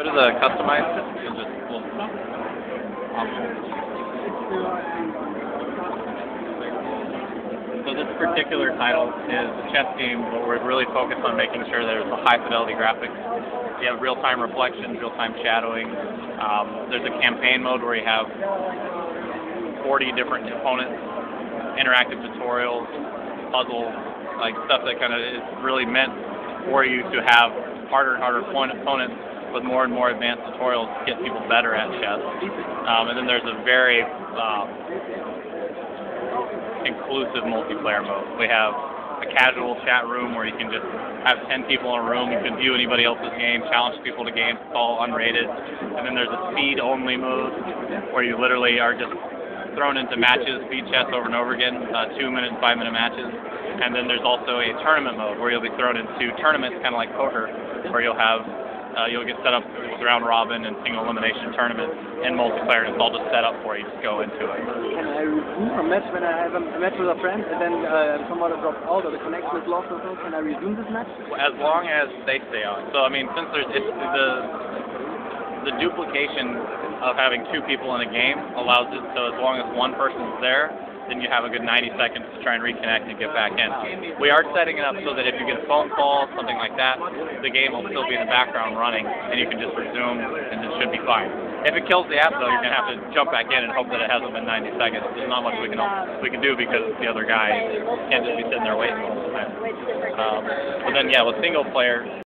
Go to the customize, and just pull So this particular title is a chess game, but we're really focused on making sure there's a high fidelity graphics. You have real-time reflections, real-time shadowing. Um, there's a campaign mode where you have 40 different components, interactive tutorials, puzzles, like stuff that kind of is really meant for you to have harder and harder opponents with more and more advanced tutorials to get people better at chess. Um, and then there's a very um, inclusive multiplayer mode. We have a casual chat room where you can just have 10 people in a room. You can view anybody else's game, challenge people to games. It's all unrated. And then there's a speed-only mode where you literally are just thrown into matches, speed chess over and over again, uh, two-minute, five-minute matches. And then there's also a tournament mode where you'll be thrown into tournaments, kind of like poker, where you'll have uh, you'll get set up with round robin and single elimination tournaments and multiplayer, and it's all just set up for you. Just go into it. Can I redo a match when I have a, match with a friend and then uh, someone drops out or the connection is lost or something? Can I resume this match? As long as they stay on. So I mean, since there's it's the the duplication of having two people in a game allows it so as long as one person's there, then you have a good 90 seconds to try and reconnect and get back in. We are setting it up so that if you get a phone call, something like that, the game will still be in the background running, and you can just resume, and it should be fine. If it kills the app, though, you're going to have to jump back in and hope that it hasn't been 90 seconds. There's not much we can we can do because the other guy can't just be sitting there waiting the time. Um, but then, yeah, with single player,